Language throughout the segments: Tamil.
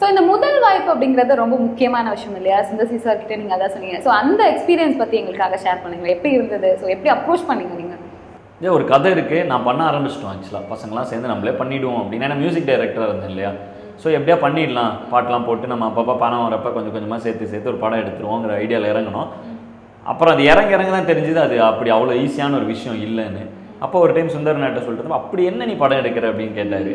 ஸோ இந்த முதல் வாய்ப்பு அப்படிங்கிறது ரொம்ப முக்கியமான விஷயம் இல்லையா? சுந்தசி சார் கிட்ட நீங்க அதான் சொன்னீங்க. ஸோ அந்த எக்ஸ்பீரியன்ஸ் பத்தி எங்களுக்காக ஷேர் பண்ணுங்க. எப்படி இருந்தது? ஸோ எப்படி அப்ரோச் பண்ணீங்க நீங்க? இதே ஒரு கதை இருக்குது நான் பண்ண ஆரம்பிச்சிட்டோம் ஆக்சுவலாக பசங்களாம் சேர்ந்து நம்மளே பண்ணிவிடுவோம் அப்படின்னா. நான் மியூசிக் டைரக்டராக இருந்தேன் இல்லையா? ஸோ எப்படியா பண்ணிடலாம்? பாட்டெலாம் போட்டு நம்ம அப்பப்போ பணம் வரப்போ கொஞ்சம் கொஞ்சமாக சேர்த்து சேர்த்து ஒரு படம் எடுத்துருவோங்கிற ஐடியாவில் இறங்கணும் அப்புறம் அது இறங்க இறங்க தான் தெரிஞ்சுது அது அப்படி அவ்வளோ ஈஸியான ஒரு விஷயம் இல்லைன்னு. அப்போ ஒரு டைம் சுந்தர் நாட்டை சொல்லிட்டு அப்படி என்ன நீ படம் எடுக்கிற? அப்படின்னு கேட்டார்.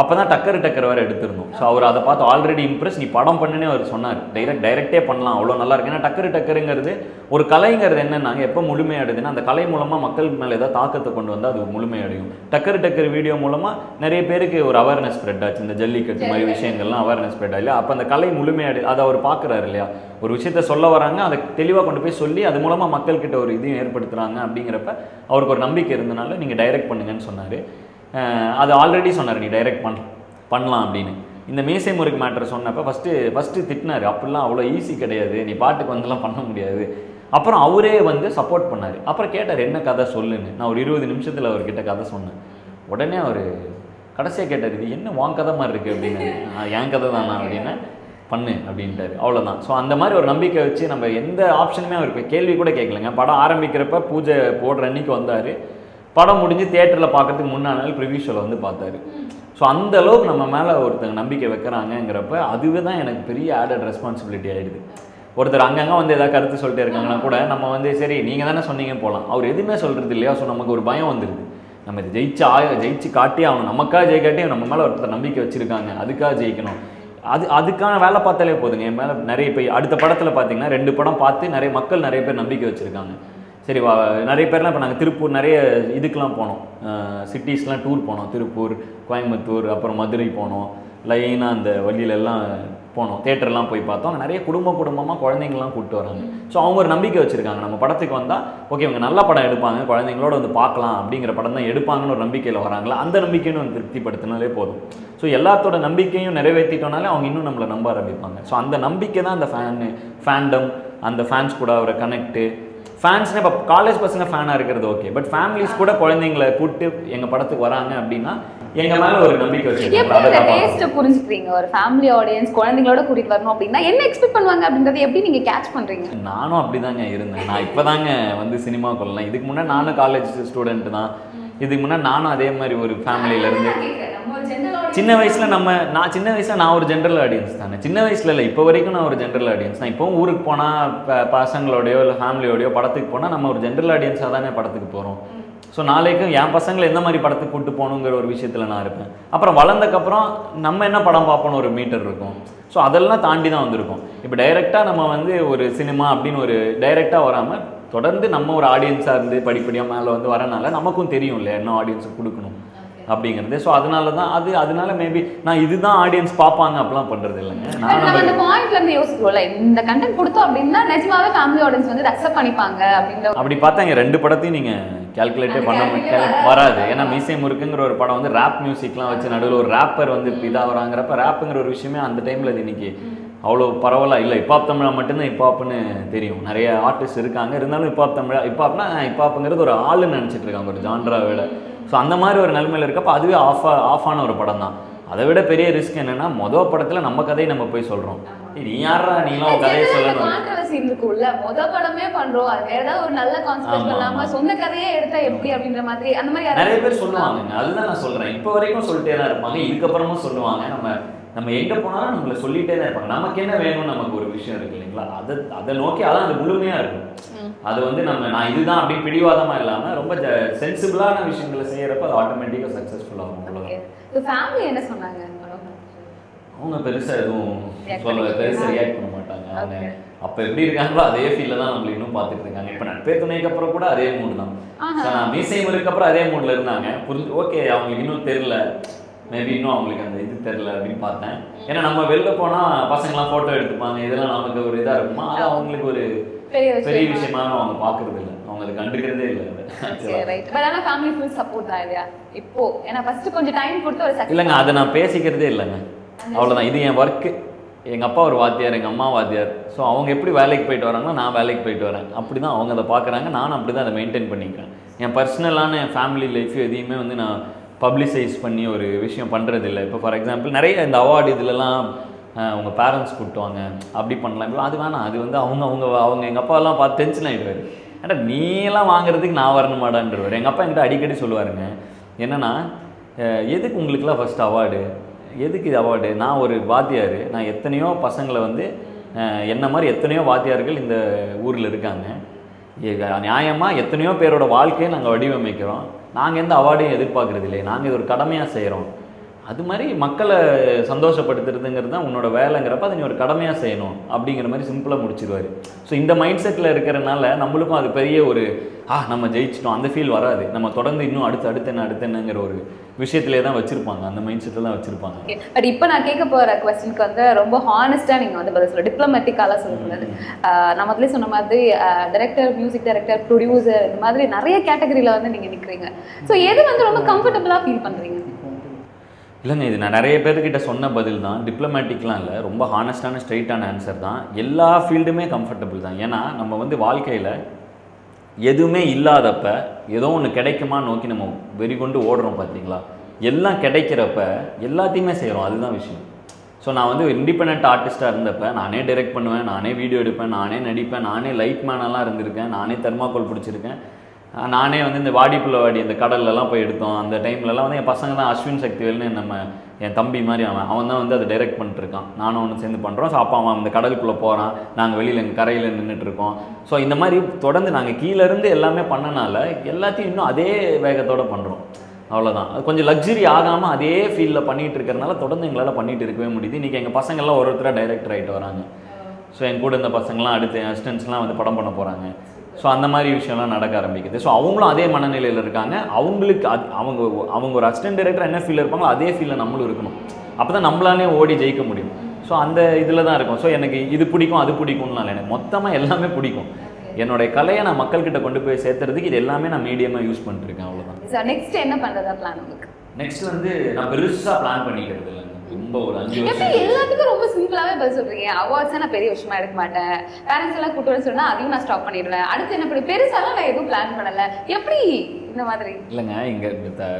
அப்போ தான் டக்கர் டக்கர் வேறு எடுத்திருந்தோம். ஸோ அவர் அதை பார்த்து ஆல்ரெடி இம்ப்ரெஸ் நீ படம் பண்ணுனே அவர் சொன்னார். டைரக்ட் டைரக்டே பண்ணலாம். அவ்வளோ நல்லா இருக்கு. ஏன்னா டக்கரு டக்கருங்கிறது ஒரு கலைங்கிறது என்னன்னாங்க எப்போ முழுமையடைதுன்னா அந்த கலை மூலமாக மக்கள் மேலே ஏதாவது தாக்கத்தை கொண்டு வந்தால் அது முழுமையடையும். டக்கரு டக்கர் வீடியோ மூலமாக நிறைய பேருக்கு ஒரு அவேர்னஸ் ஸ்ப்ரெட் ஆச்சு. இந்த ஜல்லிக்கட்டு மாதிரி விஷயங்கள்லாம் அவேர்னஸ் ஸ்ப்ரெட் ஆகல. அப்போ அந்த கலை முழுமையடை அதை அவர் பார்க்குறாரு இல்லையா? ஒரு விஷயத்த சொல்ல வராங்க அதை தெளிவாக கொண்டு போய் சொல்லி அது மூலமாக மக்கள்கிட்ட ஒரு இதையும் ஏற்படுத்துகிறாங்க அப்படிங்கிறப்ப அவருக்கு ஒரு நம்பிக்கை இருந்தனால நீங்கள் டைரக்ட் பண்ணுங்கன்னு சொன்னார். அது ஆல்ரெடி சொன்னார் நீ டைரக்ட் பண் பண்ணலாம் அப்படின்னு. இந்த மேசை முறுக்கு மேட்டர் சொன்னப்போ ஃபஸ்ட்டு ஃபஸ்ட்டு திட்டினார். அப்படிலாம் அவ்வளோ ஈஸி கிடையாது. நீ பாட்டுக்கு வந்துலாம் பண்ண முடியாது. அப்புறம் அவரே வந்து சப்போர்ட் பண்ணார். அப்புறம் கேட்டார் என்ன கதை சொல்லுன்னு? நான் ஒரு இருபது நிமிஷத்தில் அவர்கிட்ட கதை சொன்னேன். உடனே அவர் கடைசியாக கேட்டார் இது என்ன வாங்க கதை மாதிரி இருக்குது அப்படின்னு. என் கதை தானா? அப்படின்னு. பண்ணு அப்படின்ட்டாரு. அவ்வளோதான் ஸோ அந்த மாதிரி ஒரு நம்பிக்கை வச்சு நம்ம எந்த ஆப்ஷனுமே அவருக்கு கேள்வி கூட கேட்கலங்க. படம் ஆரம்பிக்கிறப்ப பூஜை போடுற அன்னைக்கு வந்தார். படம் முடிஞ்சு தியேட்டரில் பார்க்கறதுக்கு முன்னாள் நாள் ப்ரிவியூ ஷோவில் வந்து பார்த்தாரு. ஸோ அந்த அளவுக்கு நம்ம மேலே ஒருத்தங்க நம்பிக்கை வைக்கிறாங்கங்கிறப்ப அதுவே தான் எனக்கு பெரிய ஆடட் ரெஸ்பான்சிபிலிட்டி ஆகிடுது ஒருத்தர் அங்கங்கே வந்து ஏதாவது கருத்து சொல்லிட்டே இருக்காங்கன்னா கூட நம்ம வந்து சரி நீங்கள் தானே சொன்னீங்க போகலாம் அவர் எதுவுமே சொல்கிறது இல்லையா? ஸோ நமக்கு ஒரு பயம் வந்துடுது நம்ம இது ஜெயிச்சு ஆய ஜெயிச்சு காட்டி ஆகணும். நமக்காக ஜெயிக்காட்டி நம்ம மேலே ஒருத்தர் நம்பிக்கை வச்சுருக்காங்க. அதுக்காக ஜெயிக்கணும். அது அதுக்கான வேலை பார்த்தாலே போதுங்க. என் மேலே நிறைய இப்போ அடுத்த படத்தில் பார்த்தீங்கன்னா ரெண்டு படம் பார்த்து நிறைய மக்கள் நிறைய பேர் நம்பிக்கை வச்சுருக்காங்க. சரி வா நிறைய பேர்லாம் இப்போ நாங்கள் திருப்பூர் நிறைய இதுக்கெலாம் போனோம். சிட்டிஸ்லாம் டூர் போனோம். திருப்பூர் கோயம்புத்தூர் அப்புறம் மதுரை போனோம். லைனாக அந்த வழியிலெல்லாம் போனோம். தேட்டர்லாம் போய் பார்த்தோம். நிறைய குடும்ப குடும்பமாக குழந்தைங்களாம் கூப்பிட்டு வராங்க. ஸோ அவங்க ஒரு நம்பிக்கை வச்சுருக்காங்க. நம்ம படத்துக்கு வந்தால் ஓகே இவங்க நல்ல படம் எடுப்பாங்க. குழந்தைங்களோட வந்து பார்க்கலாம் அப்படிங்கிற படம் தான் எடுப்பாங்கன்னு ஒரு நம்பிக்கையில் வராங்களா அந்த நம்பிக்கையும் வந்து திருப்திப்படுத்தினாலே போதும். ஸோ எல்லாத்தோட நம்பிக்கையும் நிறைவேற்றிட்டோனாலே அவங்க இன்னும் நம்மளை நம்ப ஆரம்பிப்பாங்க. ஸோ அந்த நம்பிக்கை தான் அந்த ஃபேனு ஃபேண்டம் அந்த ஃபேன்ஸ் கூட அவரை கனெக்ட்டு ஃபேன்ஸ்னே இப்போ காலேஜ் பசங்க ஃபேனாக இருக்கிறது ஓகே பட் ஃபேமிலிஸ் கூட குழந்தைங்களை கூப்பிட்டு எங்கள் படத்துக்கு வராங்க அப்படின்னா எங்கள் மேலே ஒரு நம்பிக்கை வச்சுருக்காங்க. புரிஞ்சுக்கிறீங்க? ஒரு ஃபேமிலி ஆடியன்ஸ் குழந்தைங்களோட கூட்டிட்டு வரணும் அப்படின்னா என்ன எக்ஸ்பெக்ட் பண்ணுவாங்க அப்படின்றத எப்படி நீங்க கேட்ச் பண்றீங்க? நானும் அப்படிதாங்க இருந்தேன். நான் இப்போதாங்க வந்து சினிமா கொள்ளலாம் இதுக்கு முன்னாடி நானும் காலேஜ் ஸ்டூடெண்ட் தான். இதுக்கு முன்னாடி நானும் அதே மாதிரி ஒரு ஃபேமிலியில இருந்து சின்ன வயசுல நம்ம நான் சின்ன வயசுல நான் ஒரு ஜென்ரல் ஆடியன்ஸ் தானே. சின்ன வயசுல இல்லை இப்போ வரைக்கும் நான் ஒரு ஜென்ரல் ஆடியன்ஸ் தான். இப்போவும் ஊருக்கு போனால் பசங்களோடயோ இல்லை ஃபேமிலியோடயோ படத்துக்கு போனால் நம்ம ஒரு ஜென்ரல் ஆடியன்ஸாக தானே படத்துக்கு போகிறோம் ஸோ நாளைக்கும் என் பசங்களை எந்த மாதிரி படத்துக்கு கூட்டு போகணுங்கிற ஒரு விஷயத்தில் நான் இருப்பேன். அப்புறம் வளர்ந்தக்கப்புறம் நம்ம என்ன படம் பார்ப்போம்னு ஒரு மீட்டர் இருக்கும். ஸோ அதெல்லாம் தாண்டி தான் வந்திருக்கோம். இப்போ டைரெக்டாக நம்ம வந்து ஒரு சினிமா அப்படின்னு ஒரு டைரெக்டாக வராமல் தொடர்ந்து நம்ம ஒரு ஆடியன்ஸாக இருந்து படிப்படியாக மேலே வந்து வரனால நமக்கும் தெரியும் இல்லையா என்ன ஆடியன்ஸுக்கு கொடுக்கணும். அப்படிங்கிறது. ஸோ அதனால தான் அது அதனால மேபி நான் இதுதான் ஆடியன்ஸ் பார்ப்பாங்க அப்படிலாம் பண்ணுறது இல்லைங்க. நான் அந்த பாயிண்ட்ல இருந்து யோசிக்கிறோம்ல இந்த கண்டென்ட் கொடுத்தோம் அப்படின்னா நிஜமாவே ஃபேமிலி ஆடியன்ஸ் வந்து அக்செப்ட் பண்ணிப்பாங்க அப்படின்ற அப்படி பார்த்தா ரெண்டு படத்தையும் நீங்க கால்குலேட்டே பண்ண முடியாது வராது. ஏன்னா மீசை முறுக்குங்கிற ஒரு படம் வந்து ரேப் மியூசிக்லாம் வச்சு நடுவில் ஒரு ரேப்பர் வந்து இதாகிறாங்கிறப்ப ரேப்புங்கிற ஒரு விஷயமே அந்த டைம்ல இது இன்னைக்கு அவ்வளோ பரவலாக இல்லை. இப்பாப் தமிழா மட்டும்தான் இப்பாப்னு தெரியும். நிறைய ஆர்டிஸ்ட் இருக்காங்க. இருந்தாலும் இப்பாப் தமிழா இப்பாப்னா இப்பாப்புங்கிறது ஒரு ஆளுன்னு நினச்சிட்டு இருக்காங்க. ஒரு ஜான்ரா விட ஸோ அந்த மாதிரி ஒரு நிலைமையில இருக்கப்ப அதுவே ஆஃப் ஆஃப் ஆன ஒரு படம் தான் அதை விட பெரிய ரிஸ்க் என்னன்னா மொதல் படத்துல நம்ம கதையை நம்ம போய் சொல்றோம். ஏய், நீ யாரா நீலாம் உன் கதையை சொல்லணும். கான்ட்ரவர்சி இருக்குல்ல முத படமே பண்றோம். அது ஏதாவது ஒரு நல்ல கான்செப்ட் ஆமா. சொந்த கதையே எடுத்தா எப்படி அப்படின்ற மாதிரி அந்த மாதிரி நிறைய பேர் சொல்லுவாங்க. அதுதான் நான் சொல்றேன். இப்போ வரைக்கும் சொல்லிட்டே தான் இருப்பாங்க. இதுக்கப்புறமும் சொல்லுவாங்க. நம்ம நம்ம எங்க போனாலும் நம்மள சொல்லிட்டே தான் இருப்பாங்க. நமக்கு என்ன வேணும் நமக்கு ஒரு விஷயம் இருக்கு இல்லைங்களா? அதை அதை நோக்கி அதான் அது முழுமையா இருக்கும். அது வந்து நம்ம நான் இதுதான் அப்படி பிடிவாதமா இல்லாம ரொம்ப சென்சிபிளான விஷயங்களை செய்யறப்ப அது ஆட்டோமேட்டிக்கா சக்சஸ்ஃபுல் ஆகும் ஃபேமிலி என்ன சொன்னாங்க அவங்க பெருசா எதுவும் சொல்ல பண்ணிக்கல. பெருசா ரியாக்ட் பண்ண மாட்டாங்க. அவங்க. அப்ப எப்படி இருக்காங்களோ அதே ஃபீல்ல தான் நம்மள இன்னும் பார்த்துட்டு இருக்காங்க. இப்ப நட்பே துணைக்கு அப்புறம் கூட அதே மூடு தான். நான் மீசை முறுக்கு அப்புறம் அதே மூட்ல இருந்தாங்க. புரிஞ்சு ஓகே அவங்களுக்கு இன்னும் தெரியல. மேபி இன்னும் அவங்களுக்கு அந்த இது தெரியல அப்படின்னு பார்த்தேன். ஏன்னா நம்ம வெளில போனா பசங்களாம் போட்டோ எடுத்துப்பாங்க. இதெல்லாம் நமக்கு ஒரு இதா இருக்குமா? அது அவங்களுக்கு ஒரு பெரிய விஷயம். அவங்க பாக்குறது இல்லை. அவங்க அதை. கண்டுக்கிறதே இல்லை ஃபேமிலி ஃபுல் சப்போர்ட் தான் இல்லையா? இப்போ ஏன்னா ஃபர்ஸ்ட் கொஞ்சம் டைம் கொடுத்து ஒரு இல்லைங்க அதை நான் பேசிக்கிறதே இல்லைங்க. அவ்வளோதான் இது என் ஒர்க்கு எங்கள் அப்பா ஒரு வாத்தியார் எங்கள் அம்மா வாத்தியார். ஸோ அவங்க எப்படி வேலைக்கு போயிட்டு வராங்களோ நான் வேலைக்கு போயிட்டு வரேன். அப்படி தான் அவங்க அதை பார்க்குறாங்க. நானும் அப்படி தான் அதை மெயின்டைன் பண்ணிக்கிறேன். என் பர்சனலான என் ஃபேமிலி லைஃப் எதையுமே வந்து நான் பப்ளிசைஸ் பண்ணி ஒரு விஷயம் பண்ணுறதில்ல இப்போ ஃபார் எக்ஸாம்பிள் நிறைய இந்த அவார்டு இதுலலாம் உங்கள் பேரண்ட்ஸ் கூப்பிட்டுவாங்க. அப்படி பண்ணலாம் இப்போ அது வேணாம். அது வந்து அவங்க அவங்க அவங்க எங்கள் அப்பாலாம் பார்த்து டென்ஷன் ஆகிடுவார் ஏன்னா நீலாம் வாங்குறதுக்கு நான் வரணுமாடான்றவர். எங்கள் அப்பா என்கிட்ட அடிக்கடி சொல்லுவாருங்க. என்னென்னா எதுக்கு உங்களுக்குலாம் ஃபஸ்ட் அவார்டு எதுக்கு இது அவார்டு நான் ஒரு வாத்தியார். நான் எத்தனையோ பசங்களை வந்து என்ன மாதிரி எத்தனையோ வாத்தியார்கள் இந்த ஊரில் இருக்காங்க. நியாயமாக எத்தனையோ பேரோட வாழ்க்கையை நாங்கள் வடிவமைக்கிறோம். நாங்கள் எந்த அவார்டையும் எதிர்பார்க்குறது இல்லை நாங்கள் இது ஒரு கடமையாக செய்கிறோம் அது மாதிரி மக்களை சந்தோஷப்படுத்துறதுங்கிறது தான் உன்னோட வேலைங்கிறப்ப அதை நீ ஒரு கடமையாக செய்யணும் அப்படிங்கிற மாதிரி சிம்பிளாக முடிச்சிருவாரு. ஸோ இந்த மைண்ட் செட்டில் இருக்கிறனால நம்மளுக்கும் அது பெரிய ஒரு ஆ நம்ம ஜெயிச்சிட்டோம். அந்த ஃபீல் வராது. நம்ம தொடர்ந்து இன்னும் அடுத்து அடுத்து என்ன அடுத்து என்னங்கிற ஒரு விஷயத்திலே தான் வச்சுருப்பாங்க. அந்த மைண்ட் செட்டில் தான் வச்சுருப்பாங்க. பட் இப்போ நான் கேட்க போற கொஸ்டினுக்கு வந்து ரொம்ப ஹானஸ்டா நீங்க வந்து பதில் சொல்ல டிப்ளமேட்டிக்காலாம் சொல்லக்கூடாது நான் முதல்ல சொன்ன மாதிரி டைரக்டர் மியூசிக் டைரக்டர் ப்ரொடியூசர் இந்த மாதிரி நிறைய கேட்டகரியில வந்து நீங்க நிக்கிறீங்க. ஸோ எது வந்து ரொம்ப கம்ஃபர்டபுளா ஃபீல் பண்றீங்க? இல்லைங்க இது நான் நிறைய பேர்கிட்ட சொன்ன பதில் தான் டிப்ளமேட்டிக்லாம் இல்லை ரொம்ப ஹானஸ்டான ஸ்ட்ரைட்டான ஆன்சர் தான். எல்லா ஃபீல்டுமே கம்ஃபர்டபுள் தான். ஏன்னா நம்ம வந்து வாழ்க்கையில் எதுவுமே இல்லாதப்ப ஏதோ ஒன்று கிடைக்குமா நோக்கி நம்ம வெறி கொண்டு ஓடுறோம் பார்த்தீங்களா எல்லாம் கிடைக்கிறப்ப எல்லாத்தையுமே செய்கிறோம் அதுதான் விஷயம். ஸோ நான் வந்து இண்டிபெண்ட் ஆர்டிஸ்ட்டாக இருந்தப்ப நானே டைரக்ட் பண்ணுவேன் நானே வீடியோ எடுப்பேன் நானே நடிப்பேன் நானே லைட் மேனெல்லாம் இருந்திருக்கேன் நானே தெர்மாக்கோல் பிடிச்சிருக்கேன். நானே வந்து இந்த வாடிப்புள்ள வாடி இந்த கடல்லலாம் போய் எடுத்தோம். அந்த டைம்லலாம் வந்து என் பசங்க தான் அஸ்வின் சக்திவேல்னு நம்ம என் தம்பி மாதிரி அவன். அவன் தான் வந்து அதை டைரக்ட் பண்ணிட்டுருக்கான். நானும் ஒன்று சேர்ந்து பண்ணுறோம் ஸோ அப்பா அவன் அந்த கடலுக்குள்ளே போகிறான் நாங்கள் வெளியில் எங்கள் கரையில் நின்றுட்டு இருக்கோம் ஸோ இந்த மாதிரி தொடர்ந்து நாங்கள் கீழேருந்து எல்லாமே பண்ணனால எல்லாத்தையும் இன்னும் அதே வேகத்தோடு பண்ணுறோம் அவ்வளோதான் அது கொஞ்சம் லக்ஸரி ஆகாமல் அதே ஃபீல்டில் பண்ணிகிட்டு இருக்கிறனால தொடர்ந்து எங்களால் பண்ணிகிட்டு இருக்கவே முடியுது. இன்றைக்கி எங்கள் பசங்கள்லாம் ஒரு ஒருத்தராக டைரக்டர் ஆகிட்டு வராங்க. ஸோ என் கூட இருந்த பசங்களாம் அடுத்து அசிஸ்டன்ஸ்லாம் வந்து படம் பண்ண போகிறாங்க ஸோ அந்த மாதிரி விஷயம்லாம் நடக்க ஆரம்பிக்குது. ஸோ அவங்களும் அதே மனநிலையில் இருக்காங்க. அவங்களுக்கு அது அவங்க அவங்க ஒரு அசிஸ்டன்ட் டைரக்டர் என்ன ஃபீல் இருப்பாங்களோ அதே ஃபீலில் நம்மளும் இருக்கணும். அப்போ தான் நம்மளாலே ஓடி ஜெயிக்க முடியும். ஸோ அந்த இதில் தான் இருக்கும். ஸோ எனக்கு இது பிடிக்கும் அது பிடிக்கும்லாம் இல்லை எனக்கு மொத்தமாக எல்லாமே பிடிக்கும். என்னுடைய கலையை நான் மக்கள்கிட்ட கொண்டு போய் சேர்த்துறதுக்கு இது எல்லாமே நான் மீடியமாக யூஸ் பண்ணிட்டுருக்கேன் அவ்வளோதான் நெக்ஸ்ட் என்ன பண்றதா பிளான் உங்களுக்கு? நெக்ஸ்ட் வந்து நான் பெருசாக பிளான் பண்ணிக்கிறது இல்லைங்க ரொம்ப ஒரு அஞ்சு வருஷம் எல்லாத்துக்கும் ரொம்ப சிம்பிளாவே பதில் சொல்றீங்க? அவார்ட்ஸ் நான் பெரிய விஷயமா எடுக்க மாட்டேன். பேரண்ட்ஸ் எல்லாம் கூட்டு வர சொன்னா அதையும் நான் ஸ்டாப் பண்ணிடுவேன். அடுத்து என்ன பண்ணி பெருசாலாம் நான் எதுவும் பிளான் பண்ணல. எப்படி இந்த மாதிரி? இல்லைங்க இங்கே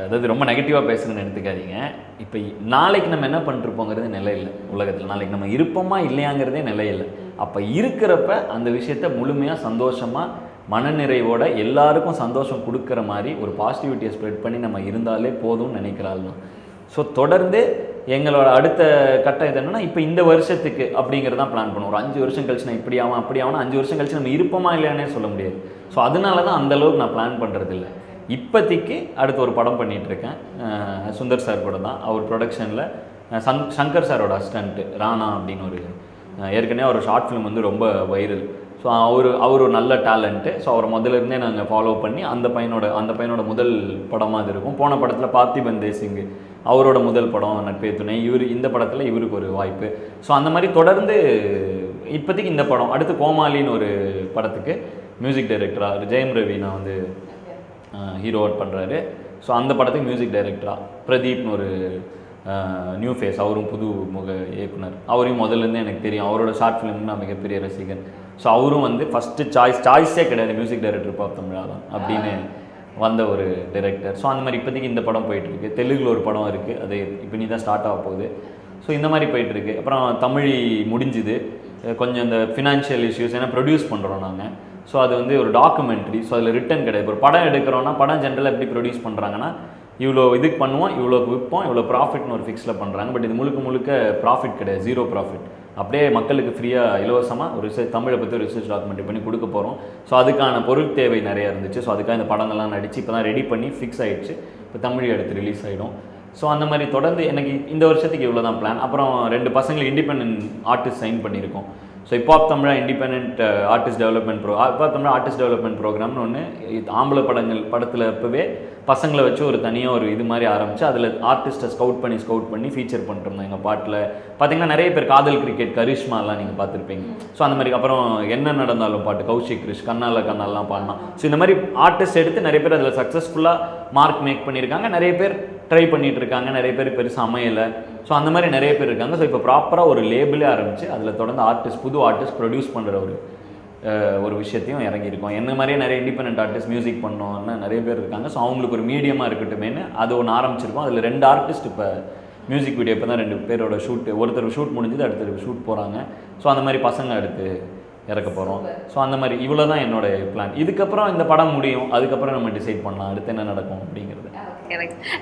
அதாவது ரொம்ப நெகட்டிவாக பேசுங்கன்னு எடுத்துக்காதீங்க. இப்போ நாளைக்கு நம்ம என்ன பண்ணிருப்போங்கிறது நிலை இல்லை. உலகத்தில் நாளைக்கு நம்ம இருப்போமா இல்லையாங்கிறதே நிலை இல்லை. அப்போ இருக்கிறப்ப அந்த விஷயத்த முழுமையாக சந்தோஷமாக மனநிறைவோட எல்லாருக்கும் சந்தோஷம் கொடுக்குற மாதிரி ஒரு பாசிட்டிவிட்டியை ஸ்ப்ரெட் பண்ணி நம்ம இருந்தாலே போதும்னு நினைக்கிறாள் ஸோ தொடர்ந்து எங்களோட அடுத்த கட்டம் இது என்னன்னா இப்போ இந்த வருஷத்துக்கு அப்படிங்கிறது தான் பிளான் பண்ணுவோம். ஒரு அஞ்சு வருஷம் கழிச்சு நான் இப்படி ஆகும் அப்படி ஆகும் அஞ்சு வருஷம் கழிச்சு நம்ம இருப்போமா இல்லையானே சொல்ல முடியாது. ஸோ அதனால தான் அந்த அளவுக்கு நான் பிளான் பண்ணுறது இல்லை இப்போதைக்கு அடுத்து ஒரு படம் பண்ணிகிட்டு இருக்கேன் சுந்தர் சார் கூட தான். அவர் ப்ரொடக்ஷனில் சங் சங்கர் சாரோட அசிஸ்டண்ட்டு ராணா அப்படின்னு ஒரு ஏற்கனவே ஒரு ஷார்ட் ஃபிலிம் வந்து ரொம்ப வைரல் ஸோ அவர் அவர் ஒரு நல்ல டேலண்ட்டு ஸோ அவரை முதல்ல இருந்தே நாங்கள் ஃபாலோ பண்ணி அந்த பையனோட அந்த பையனோட முதல் படமாக அது இருக்கும். போன படத்தில் பார்த்திபன் தேசிங்கு அவரோட முதல் படம் நட்பே துணை இவர் இந்த படத்தில் இவருக்கு ஒரு வாய்ப்பு. ஸோ அந்த மாதிரி தொடர்ந்து இப்போதைக்கு இந்த படம் அடுத்து கோமாளின்னு ஒரு படத்துக்கு மியூசிக் டைரக்டராக ஜெயம் ரவி நான் வந்து ஹீரோ ஒர்க் பண்ணுறாரு ஸோ அந்த படத்துக்கு மியூசிக் டைரக்டராக பிரதீப்னு ஒரு நியூ ஃபேஸ் அவரும் புது முக இயக்குனர். அவரையும் முதல்லேருந்தே எனக்கு தெரியும். அவரோட ஷார்ட் ஃபிலிம் நான் மிகப்பெரிய ரசிகன். ஸோ அவரும் வந்து ஃபஸ்ட்டு சாய்ஸ் சாய்ஸே கிடையாது மியூசிக் டைரக்டர் பாப் தமிழா தான் அப்படின்னு வந்த ஒரு டைரக்டர் ஸோ அந்த மாதிரி இப்போதைக்கு இந்த படம் போயிட்டுருக்கு. தெலுங்கில் ஒரு படம் இருக்குது அது இப்போ நீ தான் ஸ்டார்ட் ஆக போகுது. ஸோ இந்த மாதிரி போயிட்டுருக்கு. அப்புறம் தமிழ் முடிஞ்சுது. கொஞ்சம் இந்த ஃபினான்ஷியல் இஷ்யூஸ் ஏன்னா ப்ரொடியூஸ் பண்ணுறோம் நாங்கள் ஸோ அது வந்து ஒரு டாக்குமெண்ட்ரி ஸோ அதில் ரிட்டன் கிடையாது. ஒரு படம் எடுக்கிறோன்னா படம் ஜென்ரலாக எப்படி ப்ரொடியூஸ் பண்ணுறாங்கன்னா இவ்வளோ இதுக்கு பண்ணுவோம் இவ்வளோ விற்போம் இவ்வளோ ப்ராஃபிட்னு ஒரு ஃபிக்ஸில் பண்ணுறாங்க பட் இது முழுக்க முழுக்க ப்ராஃபிட் கிடையாது. ஜீரோ ப்ராஃபிட் அப்படியே மக்களுக்கு ஃப்ரீயாக இலவசமாக ஒரு ரிசர்ச் தமிழை பற்றி ஒரு ரிசர்ச் டாக்குமெண்ட்ரி பண்ணி கொடுக்க போகிறோம் ஸோ அதுக்கான பொருள் தேவை நிறையா இருந்துச்சு. ஸோ அதுக்காக இந்த படங்கள்லாம் நடித்து இப்போ தான் ரெடி பண்ணி ஃபிக்ஸ் ஆகிடுச்சு இப்போ தமிழ் எடுத்து ரிலீஸ் ஆகிடும் ஸோ அந்த மாதிரி தொடர்ந்து எனக்கு இந்த வருஷத்துக்கு இவ்வளோ தான் பிளான் அப்புறம் ரெண்டு பசங்களை இண்டிபெண்டன்ட் ஆர்டிஸ்ட் சைன் பண்ணியிருக்கோம். ஸோ இப்போ தமிழா இண்டிபெண்ட் ஆர்டிஸ்ட் டெவலப்மெண்ட் ப்ரோ இப்போ தமிழா ஆர்டிஸ்ட் டெவலப்மெண்ட் ப்ரோக்ராம்னு ஒன்று ஆம்பளை படங்கள் படத்தில் இப்போவே பசங்களை வச்சு ஒரு தனியாக ஒரு இது மாதிரி ஆரம்பித்து அதில் ஆர்டிஸ்ட்டை ஸ்கவுட் பண்ணி ஸ்கவுட் பண்ணி ஃபீச்சர் பண்ணிட்டுருந்தோம் எங்கள் பாட்டில் பார்த்தீங்கன்னா நிறைய பேர் காதல் கிரிக்கெட் கரிஷ்மாலாம் நீங்கள் பார்த்துருப்பீங்க. ஸோ அந்த மாதிரி அப்புறம் என்ன நடந்தாலும் பாட்டு கௌஷிக் கிரிஷ் கண்ணால கண்ணாலாம் பாடினான் ஸோ இந்த மாதிரி ஆர்டிஸ்ட் எடுத்து நிறைய பேர் அதில் சக்ஸஸ்ஃபுல்லாக மார்க் மேக் பண்ணியிருக்காங்க. நிறைய பேர் ட்ரை பண்ணிகிட்டு இருக்காங்க நிறைய பேர் பெருசாக அமையலை. ஸோ அந்த மாதிரி நிறைய பேர் இருக்காங்க. ஸோ இப்போ ப்ராப்பராக ஒரு லேபிளே ஆரம்பித்து அதில் தொடர்ந்து ஆர்டிஸ்ட் புது ஆர்டிஸ்ட் ப்ரொடியூஸ் பண்ணுற ஒரு ஒரு விஷயத்தையும் இறங்கியிருக்கோம். என்ன மாதிரியே நிறைய இண்டிபெண்ட் ஆர்டிஸ்ட் மியூசிக் பண்ணோன்னு நிறைய பேர் இருக்காங்க. ஸோ அவங்களுக்கு ஒரு மீடியமாக இருக்கட்டுமேனு அது ஒன்று ஆரம்பிச்சிருக்கோம். அதில் ரெண்டு ஆர்டிஸ்ட் இப்போ மியூசிக் வீடியோ இப்போ தான் ரெண்டு பேரோட ஷூட் ஒருத்தர் ஷூட் முடிஞ்சது அடுத்தர் ஷூட் போகிறாங்க ஸோ அந்த மாதிரி பசங்க அடுத்து இறக்க போகிறோம் ஸோ அந்த மாதிரி இவ்வளோ தான் என்னோட பிளான் இதுக்கப்புறம் இந்த படம் முடியும். அதுக்கப்புறம் நம்ம டிசைட் பண்ணலாம். அடுத்து என்ன நடக்கும் அப்படிங்கிறது.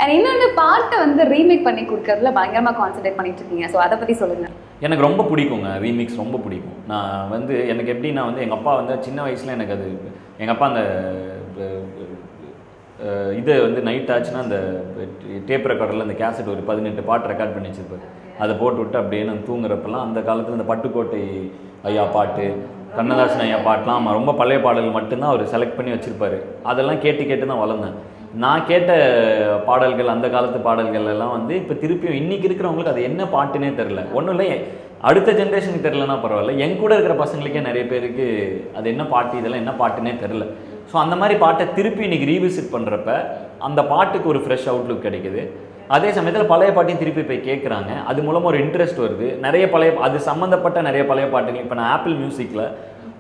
அண்ட் இன்னொன்று பாட்டை வந்து ரீமேக் பண்ணி கொடுக்கறதுல பயங்கரமாக கான்சென்ட்ரேட் பண்ணிட்டு இருக்கீங்க. ஸோ அதை பற்றி சொல்லுங்கள் எனக்கு ரொம்ப பிடிக்குங்க ரீமிக்ஸ் ரொம்ப பிடிக்கும். நான் வந்து எனக்கு எப்படின்னா வந்து எங்கள் அப்பா வந்து சின்ன வயசில் எனக்கு அது எங்கள் அப்பா அந்த இதை இது வந்து நைட் ஆச்சுன்னா அந்த டேப் ரெக்கார்டில் அந்த கேசட் ஒரு பதினெட்டு பாட்டு ரெக்கார்ட் பண்ணி வச்சிருப்பாரு. அதை போட்டு விட்டு அப்படியே நான் தூங்குறப்பெல்லாம் அந்த காலத்தில் இந்த பட்டுக்கோட்டை ஐயா பாட்டு கண்ணதாசன் ஐயா பாட்டெலாம் ரொம்ப பழைய பாடல் மட்டும்தான் அவர் செலக்ட் பண்ணி வச்சுருப்பாரு. அதெல்லாம் கேட்டு கேட்டு தான் வளர்ந்தேன். நான் கேட்ட பாடல்கள் அந்த காலத்து பாடல்கள் எல்லாம் வந்து இப்போ திருப்பியும் இன்னைக்கு இருக்கிறவங்களுக்கு அது என்ன பாட்டுனே தெரில ஒன்றும் இல்லை அடுத்த ஜென்ரேஷனுக்கு தெரிலனா பரவாயில்ல. என் கூட இருக்கிற பசங்களுக்கே நிறைய பேருக்கு அது என்ன பாட்டு இதெல்லாம் என்ன பாட்டுனே தெரில ஸோ அந்த மாதிரி பாட்டை திருப்பி இன்னைக்கு ரீவிசிட் பண்ணுறப்ப அந்த பாட்டுக்கு ஒரு ஃப்ரெஷ் அவுட்லுக் கிடைக்குது. அதே சமயத்தில் பழைய பாட்டையும் திருப்பி போய் கேட்குறாங்க அது மூலமாக ஒரு இன்ட்ரெஸ்ட் வருது. நிறைய பழைய அது சம்மந்தப்பட்ட நிறைய பழைய பாட்டுகள். இப்போ நான் ஆப்பிள் மியூசிக்கில்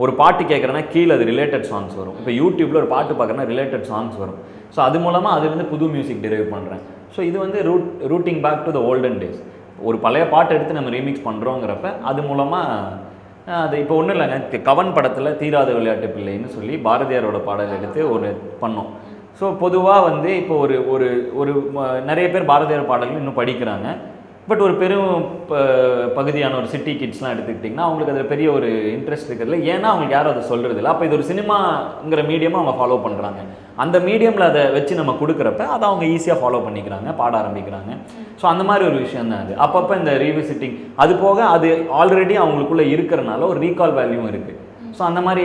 ஒரு பாட்டு கேட்குறேன்னா கீழே அது ரிலேட்டட் சாங்ஸ் வரும். இப்போ யூடியூப்பில் ஒரு பாட்டு பார்க்குறேன்னா ரிலேட்டட் சாங்ஸ் வரும். ஸோ அது மூலமாக அதுலேருந்து புது மியூசிக் டிரைவ் பண்ணுறேன் ஸோ இது வந்து route routing back to the olden days ஒரு பழைய பாட்டு எடுத்து நம்ம ரீமிக்ஸ் பண்ணுறோங்கிறப்ப அது மூலமாக அது இப்போ ஒன்றும் இல்லைங்க. கவன் படத்தில் தீராத விளையாட்டு பிள்ளைன்னு சொல்லி பாரதியாரோட பாடல் எடுத்து ஒரு பண்ணோம். ஸோ பொதுவாக வந்து இப்போ ஒரு ஒரு ஒரு நிறைய பேர் பாரதியார் பாடல்கள் இன்னும் படிக்கிறாங்க. பட் ஒரு பெரும் பகுதியான ஒரு சிட்டி கிட்ஸ்லாம் எடுத்துக்கிட்டிங்கன்னா அவங்களுக்கு அதில் பெரிய ஒரு இன்ட்ரெஸ்ட் இருக்கிறதுல ஏன்னா அவங்களுக்கு யாரும் அதை சொல்கிறது இல்லை அப்போ இது ஒரு சினிமாங்கிற மீடியமாக அவங்க ஃபாலோ பண்ணுறாங்க அந்த மீடியமில் அதை வச்சு நம்ம கொடுக்குறப்ப அதை அவங்க ஈஸியாக ஃபாலோ பண்ணிக்கிறாங்க பாட ஆரம்பிக்கிறாங்க. ஸோ அந்த மாதிரி ஒரு விஷயம் தான் அது. அப்பப்போ இந்த ரீவிசிட்டிங் அது போக அது ஆல்ரெடி அவங்களுக்குள்ளே இருக்கிறனால ஒரு ரீகால் வேல்யூவும் இருக்குது ஸோ அந்த மாதிரி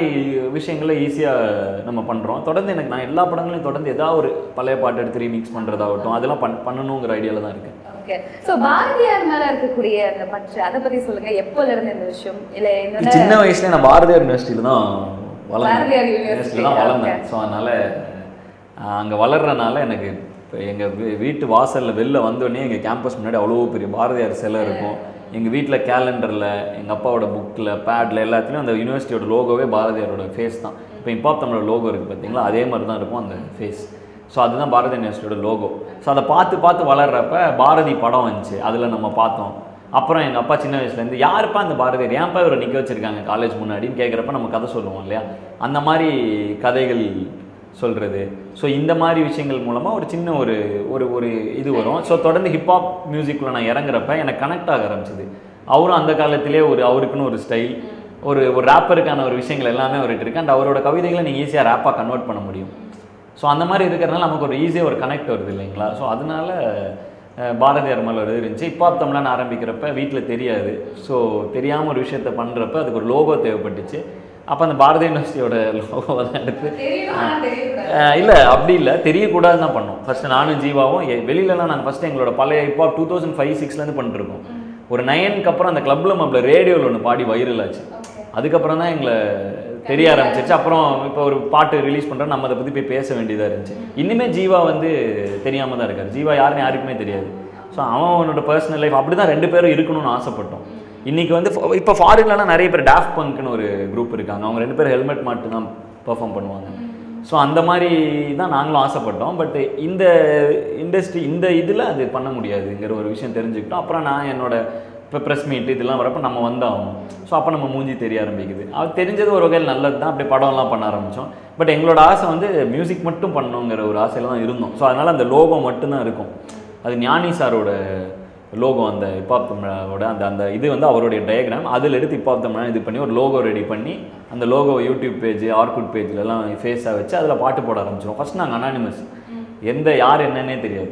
விஷயங்களை ஈஸியாக நம்ம பண்ணுறோம் தொடர்ந்து எனக்கு நான் எல்லா படங்களையும் தொடர்ந்து ஏதாவது ஒரு பழைய பாட்டு எடுத்து ரீமிக்ஸ் பண்ணுறதாகட்டும் அதெல்லாம் பண் பண்ணணுங்கிற ஐடியாவில் தான் இருக்குது ஓகே ஸோ பாரதியார் மேல இருக்கக்கூடிய அந்த பற்று அதை பத்தி சொல்லுங்க. எப்போல இருந்து இந்த விஷயம்? இல்ல என்னோட சின்ன வயசுல நான் பாரதியார் யூனிவர்சிட்டியில் தான் பாரதியார் யூனிவர்சிட்டியில் தான் வளர்ந்தேன். ஸோ அதனால் அங்கே வளர்றனால எனக்கு இப்போ எங்கள் வீட்டு வாசலில் வெளில வந்தோடனே எங்கள் கேம்பஸ் முன்னாடி அவ்வளோ பெரிய பாரதியார் சிலை இருக்கும். எங்கள் வீட்டில் கேலண்டரில் எங்கள் அப்பாவோட புக்கில் பேடில் எல்லாத்துலேயும் அந்த யூனிவர்சிட்டியோட லோகோவே பாரதியாரோட ஃபேஸ் தான். இப்போ இம்பாப் தமிழோட லோகோ இருக்குது பார்த்தீங்களா அதே மாதிரி தான் இருக்கும் அந்த ஃபேஸ் ஸோ அதுதான் பாரதி யூனிவர்சிட்டியோட லோகோ ஸோ அதை பார்த்து பார்த்து வளர்றப்ப பாரதி படம் வந்துச்சு. அதில் நம்ம பார்த்தோம். அப்புறம் எங்கள் அப்பா சின்ன வயசுலேருந்து யாருப்பா அந்த பாரதியார் ஏன்ப்பா இவரை நிற்க வச்சுருக்காங்க காலேஜ் முன்னாடின்னு கேட்குறப்ப நம்ம கதை சொல்லுவோம் இல்லையா? அந்த மாதிரி கதைகள் சொல்கிறது ஸோ இந்த மாதிரி விஷயங்கள் மூலமாக ஒரு சின்ன ஒரு ஒரு ஒரு இது வரும். ஸோ தொடர்ந்து ஹிப்ஹாப் மியூசிக்கில் நான் இறங்குறப்ப எனக்கு கனெக்ட் ஆக ஆரம்பிச்சது. அவரும் அந்த காலத்திலே ஒரு அவருக்குன்னு ஒரு ஸ்டைல் ஒரு ஒரு ரேப்பருக்கான ஒரு விஷயங்கள் எல்லாமே அவர்கிட்ட இருக்கு. அண்ட் அவரோட கவிதைகளை நீங்கள் ஈஸியாக ரேப்பாக கன்வெர்ட் பண்ண முடியும். ஸோ அந்த மாதிரி இருக்கிறதுனால நமக்கு ஒரு ஈஸியாக ஒரு கனெக்ட் வருது இல்லைங்களா? ஸோ அதனால பாரதியார் மேலே ஒரு இது இருந்துச்சு. இப்போ தமிழன் ஆரம்பிக்கிறப்ப வீட்டில் தெரியாது. ஸோ தெரியாமல் ஒரு விஷயத்த பண்ணுறப்ப அதுக்கு ஒரு லோகோ தேவைப்பட்டுச்சு. அப்போ அந்த பாரதி யூனிவர்சிட்டியோட லோகோவை தான் எடுத்து இல்லை அப்படி இல்லை. தெரியக்கூடாதுன்னு தான் பண்ணோம். ஃபஸ்ட்டு நானும் ஜீவாவும் வெளியிலலாம் நாங்கள் ஃபஸ்ட்டு எங்களோட பழைய இப்போ டூ தௌசண்ட் ஃபைவ் சிக்ஸ்லேருந்து பண்ணிட்டுருக்கோம். ஒரு நைனுக்கு அப்புறம் அந்த கிளப்பில் மப்பில் ரேடியோவில் ஒன்று பாடி வைரல் ஆச்சு. அதுக்கப்புறம் தான் எங்களை தெரிய ஆரம்பிச்சிருச்சு. அப்புறம் இப்போ ஒரு பாட்டு ரிலீஸ் பண்ணுறோம் நம்ம அதை பற்றி போய் பேச வேண்டியதாக இருந்துச்சு. இன்னுமே ஜீவா வந்து தெரியாமல் தான் இருக்கார். ஜீவா யாருன்னு யாருக்குமே தெரியாது. ஸோ அவன் அவனோட பர்சனல் லைஃப் அப்படி தான் ரெண்டு பேரும் இருக்கணும்னு ஆசைப்பட்டோம். இன்றைக்கி வந்து இப்போ ஃபாரின்லலாம் நிறைய பேர் டாஃப் பங்க்னு ஒரு குரூப் இருக்காங்க. அவங்க ரெண்டு பேரும் ஹெல்மெட் மாட்டு தான் பெர்ஃபார்ம் பண்ணுவாங்க. ஸோ அந்த மாதிரி தான் நாங்களும் ஆசைப்பட்டோம். பட் இந்த இண்டஸ்ட்ரி இந்த இதில் அது பண்ண முடியாதுங்கிற ஒரு விஷயம் தெரிஞ்சுக்கிட்டோம். அப்புறம் நான் என்னோட இப்போ ப்ரெஸ் மீட் இதெல்லாம் வரப்போ நம்ம வந்தாகணும். ஸோ அப்போ நம்ம மூஞ்சி தெரிய ஆரம்பிக்குது. அது தெரிஞ்சது ஒரு வகையில் நல்லது தான். அப்படி படம்லாம் பண்ண ஆரம்பித்தோம். பட் எங்களோட ஆசை வந்து மியூசிக் மட்டும் பண்ணணுங்கிற ஒரு ஆசையில் தான் இருந்தோம். ஸோ அதனால் அந்த லோகோ மட்டும்தான் இருக்கும். அது ஞானி சாரோட லோகோ அந்த இப்பாப் தமிழோட அந்த அந்த இது வந்து அவருடைய டயக்ராம் அதில் எடுத்து இப்பாப் தமிழ் இது பண்ணி ஒரு லோகோ ரெடி பண்ணி அந்த லோகோ யூடியூப் பேஜ் ஆர்குட் பேஜ்லலாம் ஃபேஸாக வச்சு அதில் பாட்டு போட ஆரம்பிச்சிடும் ஃபஸ்ட் நாங்கள் அனானிமஸ் எந்த யார் என்னன்னே தெரியாது.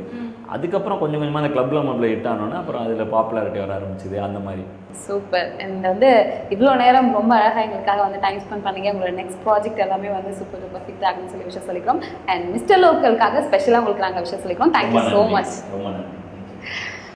அதுக்கப்புறம் கொஞ்சம் கொஞ்சமாக அந்த கிளப்ல மப்பில் ஹிட் ஆனோன்னா அப்புறம் அதில் பாப்புலாரிட்டி வர ஆரம்பிச்சது அந்த மாதிரி. சூப்பர் அண்ட் வந்து இவ்வளோ நேரம் ரொம்ப அழகாக எங்களுக்காக வந்து டைம் ஸ்பெண்ட் பண்ணீங்க. உங்களோட நெக்ஸ்ட் ப்ராஜெக்ட் எல்லாமே வந்து சூப்பர் சூப்பர் ஃபிட் ஆகுன்னு சொல்லி விஷயம் சொல்லிக்கிறோம். அண்ட் மிஸ்டர் லோக்கலுக்காக ஸ்பெஷலாக உங்களுக்கு நாங்கள் விஷயம் சொல்லிக்கிறோம். Thank you so. மச் ரொம்ப நன்றி.